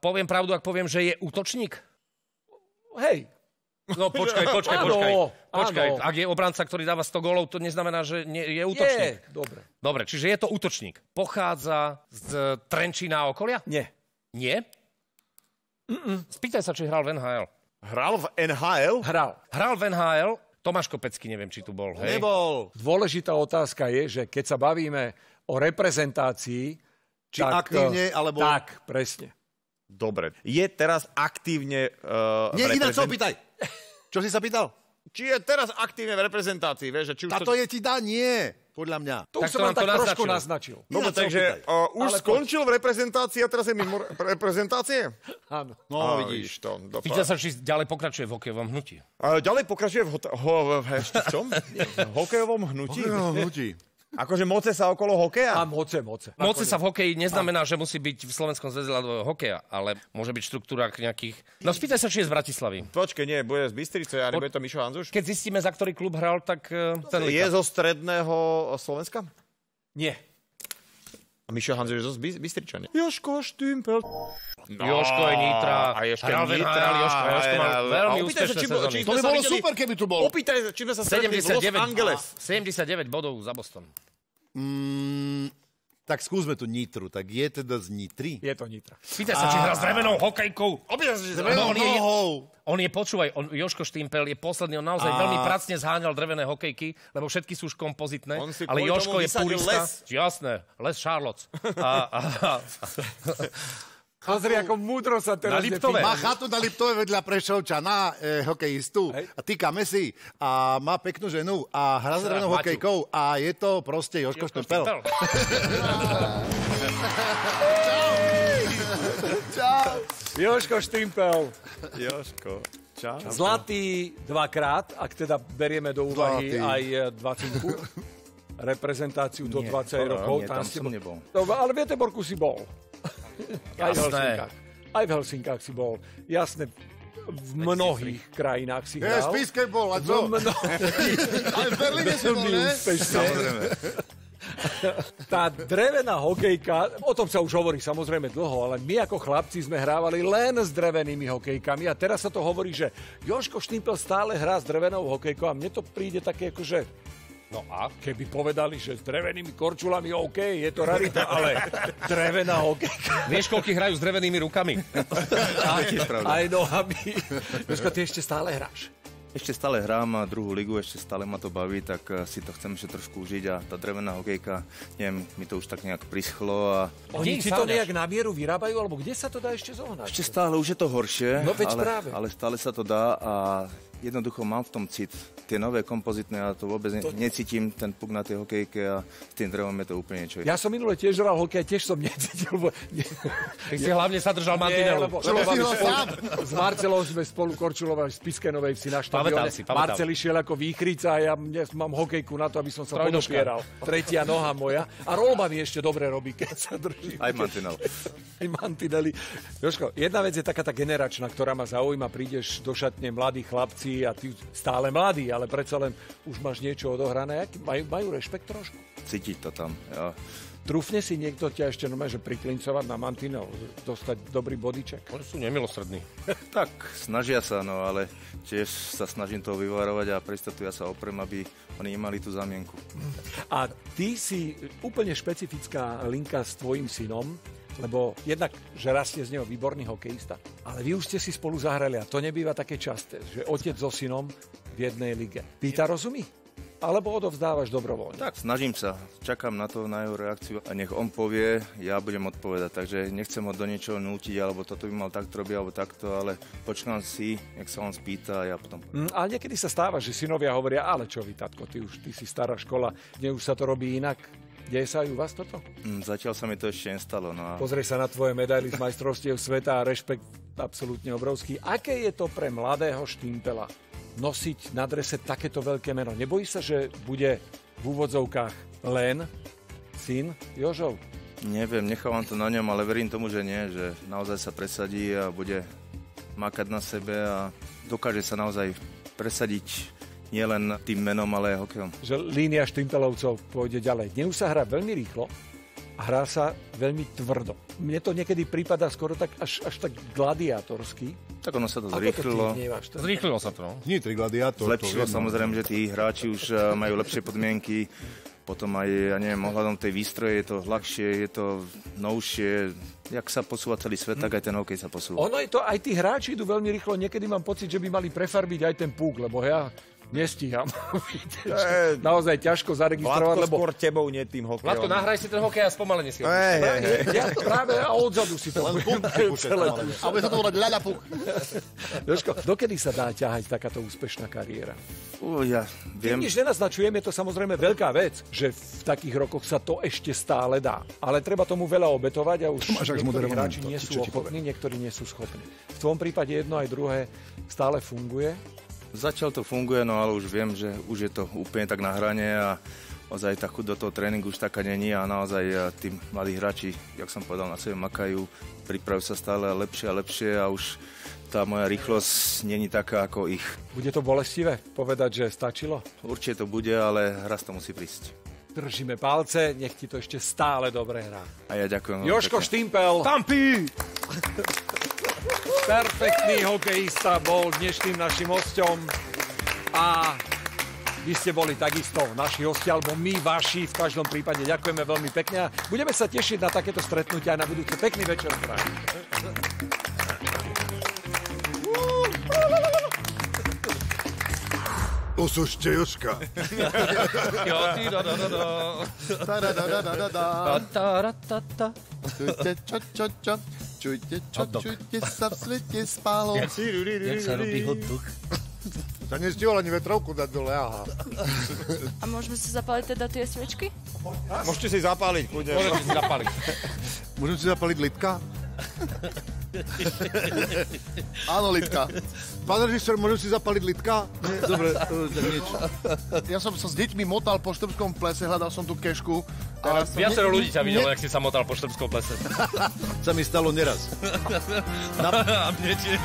poviem pravdu, ak poviem, že je útočník? Hej, No počkaj, počkaj, Áno, počkaj. Počkaj, áno. ak je obranca, ktorý dáva 100 gólov, to neznamená, že nie, je útočník. je. Dobre. Dobre, čiže je to útočník. Pochádza z Trenčína okolia? Nie. Nie? Mm-mm. Spýtaj sa, či hral v NHL. Hral v NHL? Hral. Hral v NHL, Tomáš Kopecký, neviem, či tu bol. Hej? Nebol. Dôležitá otázka je, že keď sa bavíme o reprezentácii, Či tak, aktívne, eh, alebo- Tak, presne. Dobre. Je teraz aktívne uh, Nie, ináč sa reprezent- opýtaj. Čo si sa pýtal? Či je teraz aktívne v reprezentácii, vieš, že či už A to je ti dá? Nie, podľa mňa. To Tak už som vám to tak trošku naznačil. Dobre, sa takže uh, už Ale poď. skončil v reprezentácii a teraz je mimo re- reprezentácie? Áno. No, Á, vidíš. to. Pýta sa, či ďalej pokračuje v hokejovom hnutí. A ďalej pokračuje v, hota- ho, v, v hokejovom hnutí? No, hnutí. Akože moce sa okolo hokeja? A moce, moce. Moci sa v hokeji neznamená, že musí byť v Slovenskom zväze ľadového hokeja, ale môže byť v štruktúrach nejakých... No spýtaj sa, či je z Bratislavy. Počkej, nie, bude z Bystrice, a nebude to Mišo Hanzuš? Keď zistíme, za ktorý klub hral, tak ten Je zo stredného Slovenska? Nie. A Mišo Hanzuš je zo By- Bystričania. Joško Štýmpel. No, Joško je Nitra. A ešte Nitra. Joško, Joško mal veľmi sa, úspešné sezóny. či To by sa bolo super, keby tu bol. Opýtaj, či sme sa stretli v Los 79, Angeles. 79 bodov za Boston. Mm, tak skúsme tu Nitru. Tak je teda z Nitry? Je to Nitra. Pýtaj sa, či hrá s drevenou hokejkou. Opýtaj sa, či sa... No, on je- nohou. On je, počúvaj, on, Joško Štimpel je posledný, on naozaj A- veľmi pracne zháňal drevené hokejky, lebo všetky sú už kompozitné, On si ale Joško je purista. les. Jasné, les Charlotte. A, a, a, Pozri, ako múdro sa teraz... Na Liptove. Má chatu na Liptove vedľa Prešovča na e, hokejistu. Hej. A týka Messi. A má peknú ženu. A hra s drevenou hokejkou. A je to proste Joško Joško Štempel. Joško Štimpel. Joško, čau. Zlatý dvakrát, ak teda berieme do úvahy Zlatý. aj e, dvacinku. Reprezentáciu do 20 rokov. nie, tam ste som bol- nebol. Dobre, ale v Göteborgu si bol. Aj v. Helsinkách. Aj v Helsinkách si bol. Jasné, v mnohých krajinách si hral. v Spiske bol. A V čo? mnohých Aj v Berlíne si bol, ne? úspešne. Tá drevená hokejka, o tom sa už hovorí samozrejme dlho, ale my ako chlapci sme hrávali len s drevenými hokejkami a teraz sa to hovorí, že Joško Štimpel stále hrá s drevenou hokejkou a mne to príde také ako, že No a keby povedali, že s drevenými korčulami OK, je to rarita, ale drevená hokejka. Vieš, koľky hrajú s drevenými rukami? Aj, aj nohami. Jožko, ty ešte stále hráš. Ešte stále hrám a druhú ligu, ešte stále ma to baví, tak eh, si to chcem ešte trošku užiť a tá drevená hokejka, neviem, mi to už tak nejak prischlo a Oni si to nejak na mieru vyrábajú, alebo kde sa to dá ešte zohnať? ešte stále už je to horšie, No veď ale, práve. ale stále sa to dá a jednoducho mám v tom cit. Tie nové kompozitné, ja to vôbec ne, necítim, ten puk na tej hokejke a s tým drevom je to úplne niečo. Ja som minule tiež hral hokej tiež som necítil, lebo... Nie, Ty si hlavne sa držal mantinelu. lebo, Čo lebo spolu- sám? S Marcelou sme spolu korčulovali z Piskenovej vsi na štadióne. Pamätám si, pamätám. Marcel išiel ako výchrica a ja mne, mám hokejku na to, aby som sa podopieral. Tretia noha moja. A Rolba mi ešte dobre robí, keď sa drží. Aj mantinel. Aj mantinely. Jožko, jedna vec je taká tá generačná, ktorá ma zaujíma. Prídeš do šatne mladí chlapci a ty stále mladý, ale predsa len už máš niečo odohrané. Majú, majú rešpekt trošku? Cítiť to tam. Ja. Trúfne si niekto ťa ešte normálne, že priklincovať na mantinel, dostať dobrý bodyček. Oni sú nemilosrdní. Tak, snažia sa, no ale tiež sa snažím toho vyvarovať a pre istotu ja sa oprem, aby oni nemali tú zamienku. A ty si úplne špecifická linka s tvojim synom, lebo jednak, že rastie z neho výborný hokejista, ale vy už ste si spolu zahrali a to nebýva také časté, že otec so synom v jednej lige. Pýta rozumí? Alebo odovzdávaš dobrovoľne? Tak, snažím sa, čakám na to, na jeho reakciu a nech on povie, ja budem odpovedať. Takže nechcem ho do niečoho nútiť, alebo toto by mal takto robiť, alebo takto, ale počkám si, nech sa on spýta a ja potom. Mm, ale niekedy sa stáva, že synovia hovoria, ale čo vy, tatko, ty už ty si stará škola, dnes už sa to robí inak. Deje sa aj u vás toto? Mm, Zatiaľ sa mi to ešte nestalo, no a Pozri sa na tvoje medaily z majstrovstiev sveta a rešpekt absolútne obrovský. Aké je to pre mladého Štimpela nosiť na drese takéto veľké meno? Nebojí sa, že bude v úvodzovkách len syn Jožov? neviem, nechávam to na ňom, ale verím tomu, že nie, že naozaj sa presadí a bude makať na sebe a dokáže sa naozaj presadiť nielen tým menom, ale aj hokejom. Že línia Štimpelovcov pôjde ďalej. Dnes sa hrá veľmi rýchlo a hrá sa veľmi tvrdo. Mne to niekedy prípada skoro tak až, až tak gladiátorsky. Tak ono sa to zrýchlilo. To- Zrýchlilo sa to, no. Nie, tri gladiátor. to Zlepšilo samozrejme, že tí hráči už eh, majú lepšie podmienky, potom aj, ja neviem, ohľadom tej výstroje je to ľahšie, je to novšie. Jak sa posúva celý svet, tak aj ten hokej sa posúva. Ono je to, aj tí hráči idú veľmi rýchlo. Niekedy mám pocit, že by mali prefarbiť aj ten púk, lebo ja nestíham. Naozaj ťažko zaregistrovať, Vládko lebo skôr tebou, nie tým hokejom. Vládko, nahraj si ten hokej a spomalenie si ho. Hej, hej, hej. ja práve a odzadu si to celé A bude sa to volať puk. Jožko, dokedy sa dá ťahať takáto úspešná kariéra? Uh, ja Viem. Nič nenaznačujem, je to samozrejme veľká vec, že v takých rokoch sa to ešte stále dá. Ale treba tomu veľa obetovať a už niektorí hráči nie sú ochotní, niektorí nie sú schopní. V tvojom prípade jedno aj druhé stále funguje. Zatiaľ to funguje, no ale už viem, že už je to úplne tak na hrane a ozaj chuť do toho tréningu už taká není a naozaj a tí mladí hráči, jak som povedal, na sebe makajú, pripravujú sa stále lepšie a lepšie a už tá moja rýchlosť není taká ako ich. Bude to bolestivé povedať, že stačilo? Určite to bude, ale raz to musí prísť. Držíme palce, nech ti to ešte stále dobre hrá. A ja ďakujem. Joško. Štimpel, Tampi! perfektný hokejista, bol dnešným našim hosťom a vy ste boli takisto naši hosti, alebo my vaši, v každom prípade ďakujeme veľmi pekne a budeme sa tešiť na takéto stretnutia aj na budúce. Pekný večer, da. Ta-da-da-da-da-da. Ta-ta-ra-ta-ta. Čujte, čo, čo, čo. Čujte, čo, čujte sa v svete spálo. Jak sa robí hot dog? Sa nestihol ani vetrovku dať dole, aha. A môžeme si zapaliť teda tie sviečky? Môžete si zapáliť, kľudne. Môžete si zapaliť. Môžem si zapaliť litka? Áno, litka. Pán režisér, môžem si zapaliť litka? Nie, dobre, to tak niečo. Ja som sa s deťmi motal po štrbskom plese, hľadal som tú kešku. Teraz Viacero ľudí ťa videlo, jak si sa motal po štrbskom plese. Sa mi stalo neraz. A mne tiež.